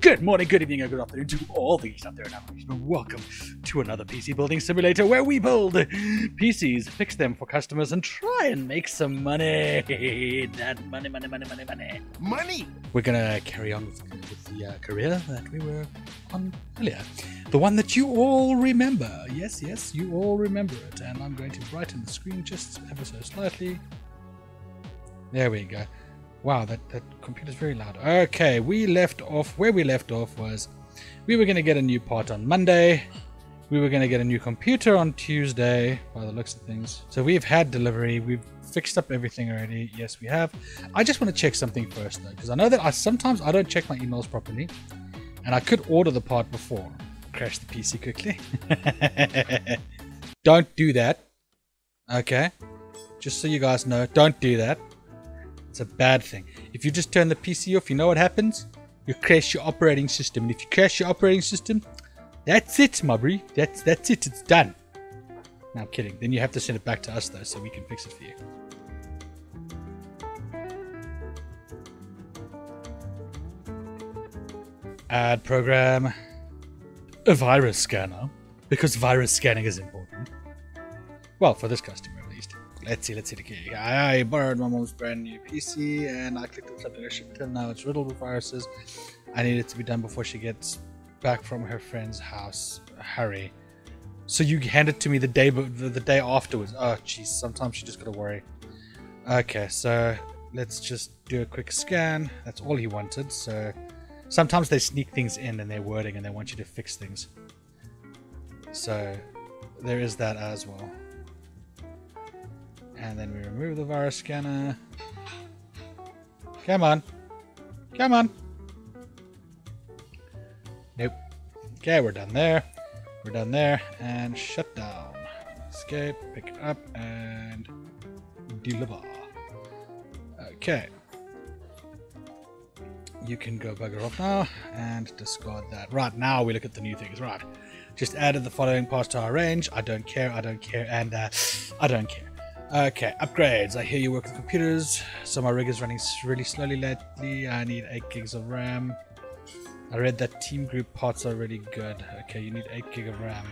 Good morning, good evening, and good afternoon to all these out there in and Welcome to another PC building simulator where we build PCs, fix them for customers, and try and make some money. That money, money, money, money, money. Money! We're gonna carry on with, with the uh, career that we were on earlier. The one that you all remember. Yes, yes, you all remember it. And I'm going to brighten the screen just ever so slightly. There we go. Wow, that, that computer's very loud. Okay, we left off, where we left off was we were going to get a new part on Monday. We were going to get a new computer on Tuesday, by the looks of things. So we've had delivery. We've fixed up everything already. Yes, we have. I just want to check something first, though, because I know that I sometimes I don't check my emails properly, and I could order the part before. Crash the PC quickly. don't do that. Okay? Just so you guys know, don't do that. It's a bad thing. If you just turn the PC off, you know what happens? You crash your operating system. And if you crash your operating system, that's it, Mubry. That's that's it. It's done. No, I'm kidding. Then you have to send it back to us though, so we can fix it for you. Add program a virus scanner because virus scanning is important. Well, for this customer. Let's see, let's see the key. I borrowed my mom's brand new PC and I clicked on something now. It's riddled with viruses. I need it to be done before she gets back from her friend's house. Hurry. So you hand it to me the day the, the day afterwards. Oh jeez, sometimes you just gotta worry. Okay, so let's just do a quick scan. That's all he wanted, so sometimes they sneak things in in their wording and they want you to fix things. So there is that as well. And then we remove the virus scanner. Come on. Come on. Nope. Okay, we're done there. We're done there. And shut down. Escape, pick up, and deliver. Okay. You can go bugger off now and discard that. Right, now we look at the new things. Right. Just added the following parts to our range. I don't care, I don't care, and uh, I don't care. Okay, upgrades. I hear you work with computers, so my rig is running really slowly lately. I need 8 gigs of RAM. I read that team group parts are really good. Okay, you need 8 gig of RAM.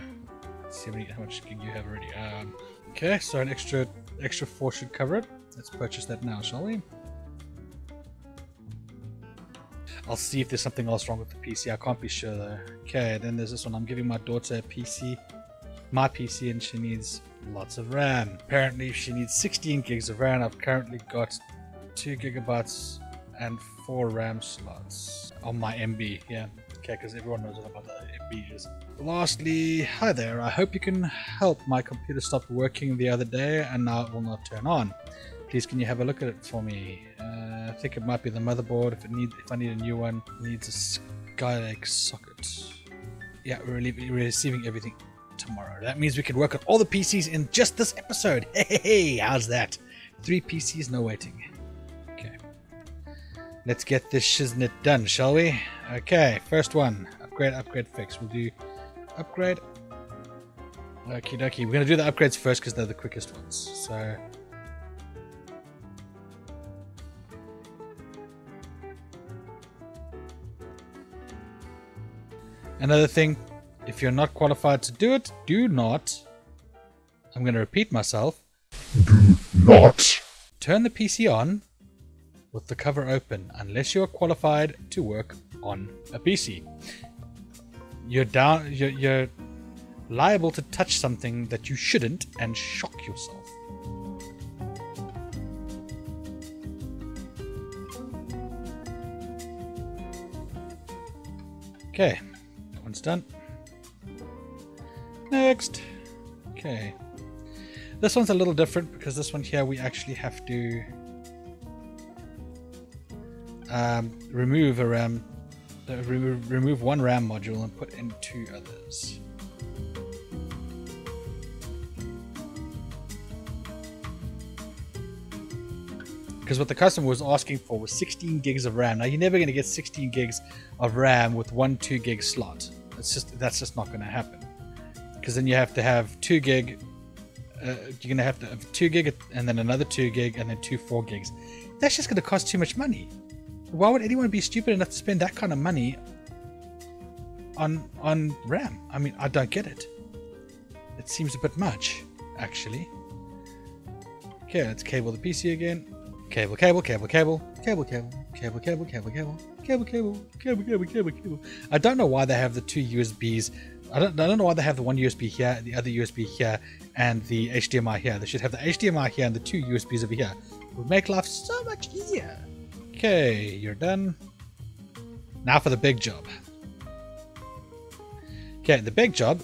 Let's see how, much gig you have already. Um, okay, so an extra extra 4 should cover it. Let's purchase that now, shall we? I'll see if there's something else wrong with the PC. I can't be sure though. Okay, then there's this one. I'm giving my daughter a PC, my PC, and she needs lots of RAM. Apparently, she needs 16 gigs of RAM. I've currently got 2 gigabytes and 4 RAM slots on my MB. Yeah, okay, because everyone knows what about the MB is. Lastly, hi there. I hope you can help. My computer stopped working the other day and now it will not turn on. Please, can you have a look at it for me? Uh, I think it might be the motherboard. If it need, if I need a new one, needs a Skylake socket. Yeah, we're receiving everything tomorrow. That means we can work on all the PCs in just this episode. Hey, how's that? Three PCs, no waiting. Okay. Let's get this shiznit done, shall we? Okay, first one. Upgrade, upgrade, fix. We'll do upgrade. Okie dokie. We're going to do the upgrades first because they're the quickest ones. So... Another thing, if you're not qualified to do it, do not. I'm going to repeat myself. Do not. Turn the PC on with the cover open unless you're qualified to work on a PC. You're down. You're, you're liable to touch something that you shouldn't and shock yourself. Okay, that one's done. Next. Okay. This one's a little different because this one here we actually have to um, remove a RAM, uh, re remove one RAM module and put in two others. Because what the customer was asking for was 16 gigs of RAM. Now you're never going to get 16 gigs of RAM with one 2 gig slot. It's just that's just not going to happen. Because then you have to have 2 gig uh, you're gonna have to have two gig and then another two gig and then two four gigs. That's just gonna cost too much money. Why would anyone be stupid enough to spend that kind of money on on RAM. I mean, I don't get it. It seems a bit much, actually. Okay, let's cable the PC again. Cable, cable, cable, cable, cable, cable, cable, cable, cable, cable, cable, cable, cable, cable, cable, cable. I don't know why they have the two USBs. I don't, I don't know why they have the one USB here the other USB here and the HDMI here. They should have the HDMI here and the two USBs over here. It would make life so much easier. Okay, you're done. Now for the big job. Okay, the big job.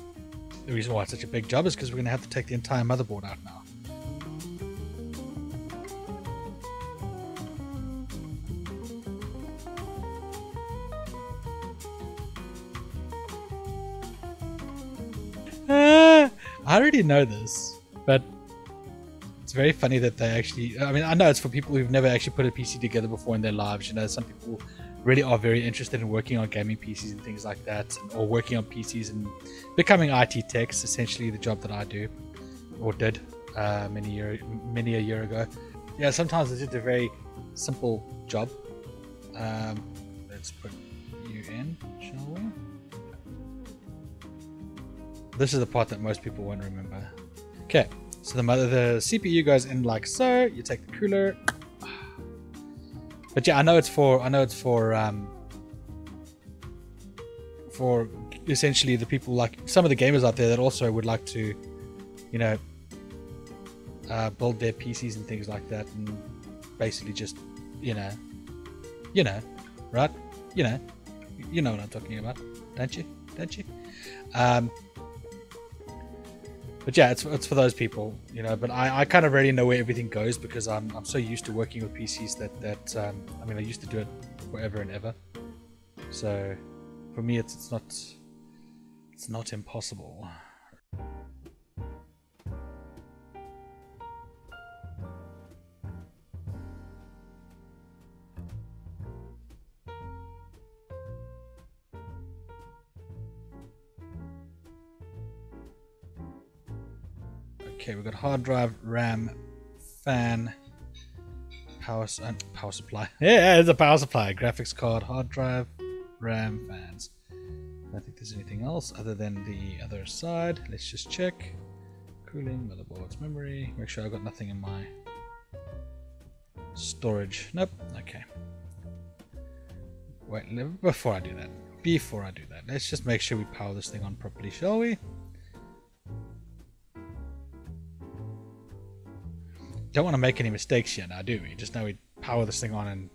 The reason why it's such a big job is because we're going to have to take the entire motherboard out now. I already know this, but it's very funny that they actually. I mean, I know it's for people who've never actually put a PC together before in their lives. You know, some people really are very interested in working on gaming PCs and things like that, or working on PCs and becoming IT techs. Essentially, the job that I do or did uh, many year many a year ago. Yeah, sometimes it's just a very simple job. Um, let's put you in, shall we? This is the part that most people won't remember. Okay, so the mother, the CPU goes in like so. You take the cooler. But yeah, I know it's for I know it's for um, for essentially the people like some of the gamers out there that also would like to, you know, uh, build their PCs and things like that, and basically just, you know, you know, right? You know, you know what I'm talking about, don't you? Don't you? Um, but yeah, it's, it's for those people, you know. But I, I kind of already know where everything goes because I'm, I'm so used to working with PCs that that um, I mean I used to do it forever and ever. So for me, it's it's not it's not impossible. Okay, we've got hard drive, RAM, fan, power s- uh, power supply. Yeah, it's a power supply. Graphics card, hard drive, RAM, fans. I don't think there's anything else other than the other side. Let's just check. Cooling, motherboards, memory. Make sure I've got nothing in my storage. Nope. Okay. Wait, before I do that, before I do that, let's just make sure we power this thing on properly, shall we? Don't want to make any mistakes here now, do we? Just know we power this thing on and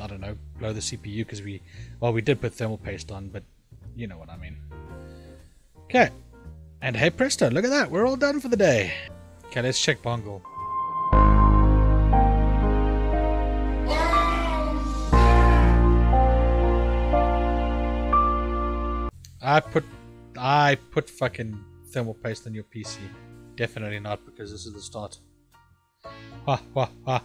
I don't know, blow the CPU because we, well, we did put thermal paste on, but you know what I mean. Okay, and hey presto, look at that, we're all done for the day. Okay, let's check Bungle. I put, I put fucking thermal paste on your PC. Definitely not because this is the start. Ha ha ha.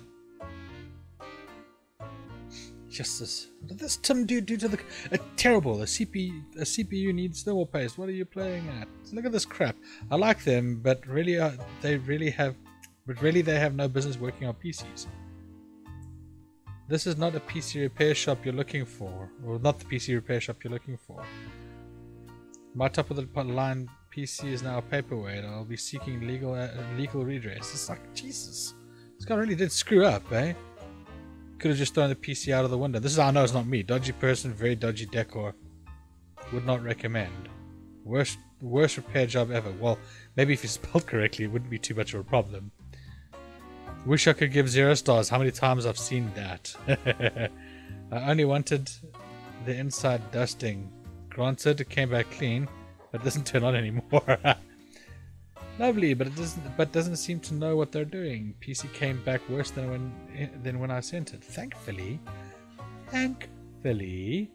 Just this. What did this Tim dude do to the? Uh, terrible. A CPU, a CPU needs thermal paste. What are you playing at? Look at this crap. I like them, but really, uh, they really have, but really, they have no business working on PCs. This is not a PC repair shop you're looking for, or not the PC repair shop you're looking for. My top of the line PC is now a paperweight. I'll be seeking legal uh, legal redress. It's like Jesus. This guy really did screw up, eh? Could have just thrown the PC out of the window. This is I know it's not me. Dodgy person, very dodgy decor. Would not recommend. Worst worst repair job ever. Well, maybe if it's spelled correctly, it wouldn't be too much of a problem. Wish I could give zero stars. How many times I've seen that? I only wanted the inside dusting. Granted, it came back clean, but doesn't turn on anymore. Lovely, but it doesn't. But doesn't seem to know what they're doing. PC came back worse than when than when I sent it. Thankfully, thankfully,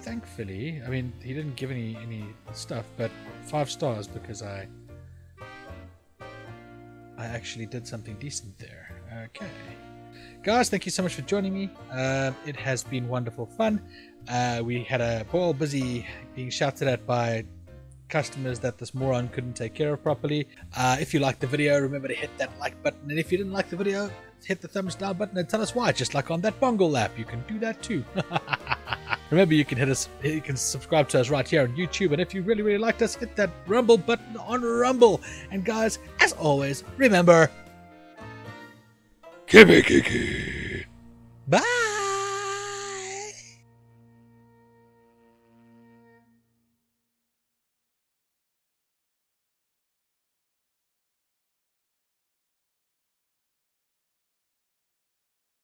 thankfully. I mean, he didn't give any any stuff, but five stars because I I actually did something decent there. Okay. Guys, thank you so much for joining me. Uh, it has been wonderful fun. Uh, we had a ball busy being shouted at by customers that this moron couldn't take care of properly. Uh, if you liked the video, remember to hit that like button. And if you didn't like the video, hit the thumbs down button and tell us why. Just like on that bungle app, you can do that too. remember, you can hit us, you can subscribe to us right here on YouTube. And if you really, really liked us, hit that Rumble button on Rumble. And guys, as always, remember, Kimikiki. Bye.